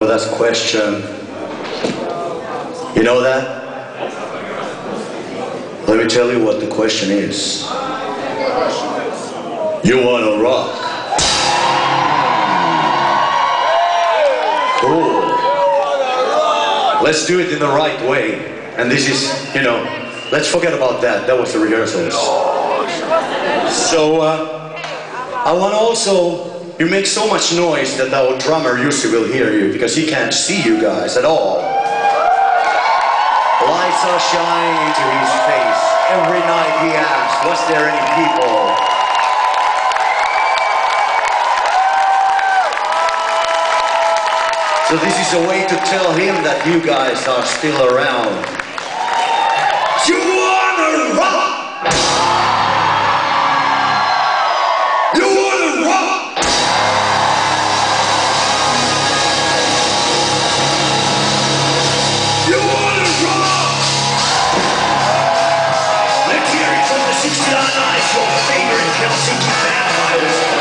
That's a question. You know that? Let me tell you what the question is. You wanna rock? Cool. Let's do it in the right way. And this is, you know, let's forget about that. That was the rehearsals. So, uh, I wanna also you make so much noise that our drummer Jussi will hear you because he can't see you guys at all. Lights are shining into his face. Every night he asks, was there any people? So this is a way to tell him that you guys are still around. You Celtic Bad